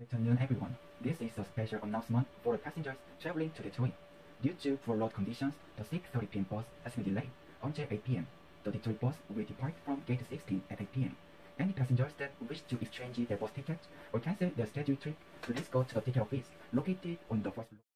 Good afternoon, everyone. This is a special announcement for the passengers traveling to the Detroit. Due to poor road conditions, the 6.30 p.m. bus has been delayed until 8 p.m. The Detroit bus will depart from gate 16 at 8 p.m. Any passengers that wish to exchange their bus ticket or cancel their scheduled trip, please go to the ticket office located on the first floor.